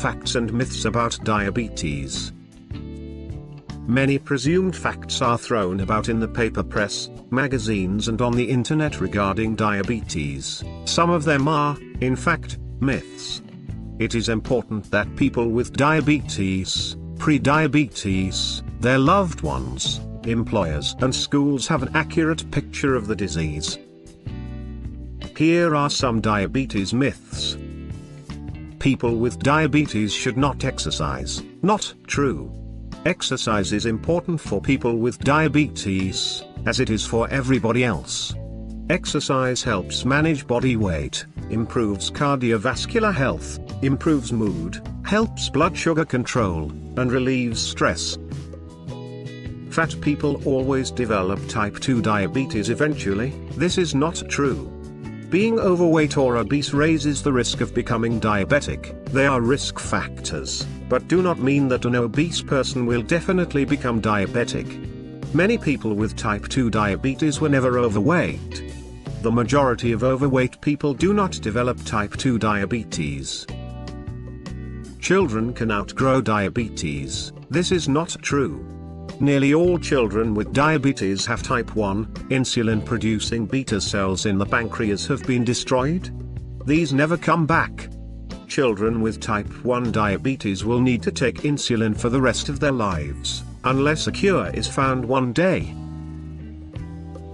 Facts and myths about diabetes. Many presumed facts are thrown about in the paper press, magazines and on the internet regarding diabetes. Some of them are, in fact, myths. It is important that people with diabetes, pre-diabetes, their loved ones, employers and schools have an accurate picture of the disease. Here are some diabetes myths. People with diabetes should not exercise. Not true. Exercise is important for people with diabetes, as it is for everybody else. Exercise helps manage body weight, improves cardiovascular health, improves mood, helps blood sugar control, and relieves stress. Fat people always develop type 2 diabetes eventually, this is not true. Being overweight or obese raises the risk of becoming diabetic. They are risk factors, but do not mean that an obese person will definitely become diabetic. Many people with type 2 diabetes were never overweight. The majority of overweight people do not develop type 2 diabetes. Children can outgrow diabetes. This is not true. Nearly all children with diabetes have type 1, insulin-producing beta cells in the pancreas have been destroyed. These never come back. Children with type 1 diabetes will need to take insulin for the rest of their lives, unless a cure is found one day.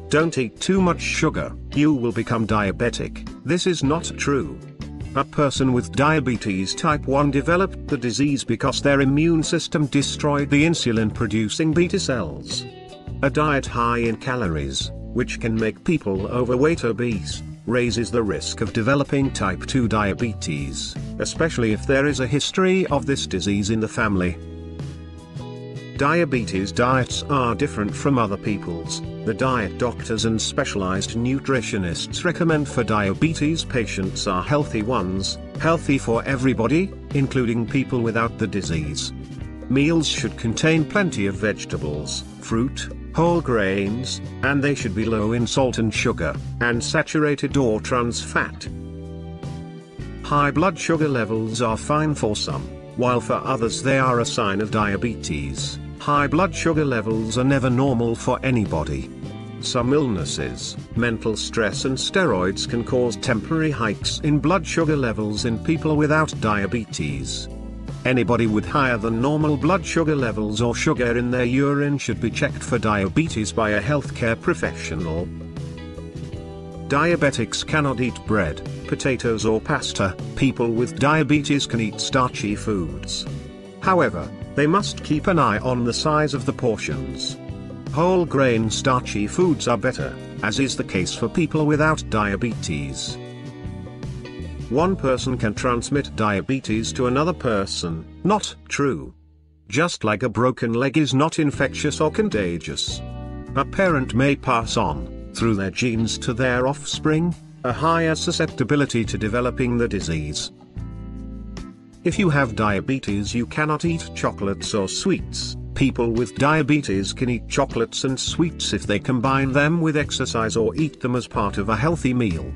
Don't eat too much sugar, you will become diabetic. This is not true. A person with diabetes type 1 developed the disease because their immune system destroyed the insulin-producing beta cells. A diet high in calories, which can make people overweight obese, raises the risk of developing type 2 diabetes, especially if there is a history of this disease in the family. Diabetes diets are different from other people's. The diet doctors and specialized nutritionists recommend for diabetes patients are healthy ones, healthy for everybody, including people without the disease. Meals should contain plenty of vegetables, fruit, whole grains, and they should be low in salt and sugar, and saturated or trans fat. High blood sugar levels are fine for some, while for others they are a sign of diabetes. High blood sugar levels are never normal for anybody. Some illnesses, mental stress and steroids can cause temporary hikes in blood sugar levels in people without diabetes. Anybody with higher than normal blood sugar levels or sugar in their urine should be checked for diabetes by a healthcare professional. Diabetics cannot eat bread, potatoes or pasta, people with diabetes can eat starchy foods. However, they must keep an eye on the size of the portions. Whole grain starchy foods are better, as is the case for people without diabetes. One person can transmit diabetes to another person, not true. Just like a broken leg is not infectious or contagious. A parent may pass on, through their genes to their offspring, a higher susceptibility to developing the disease. If you have diabetes you cannot eat chocolates or sweets. People with diabetes can eat chocolates and sweets if they combine them with exercise or eat them as part of a healthy meal.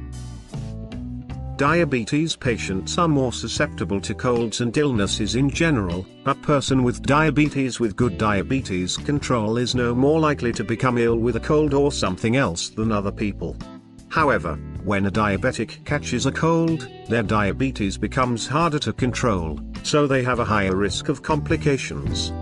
Diabetes patients are more susceptible to colds and illnesses in general. A person with diabetes with good diabetes control is no more likely to become ill with a cold or something else than other people. However, when a diabetic catches a cold, their diabetes becomes harder to control, so they have a higher risk of complications.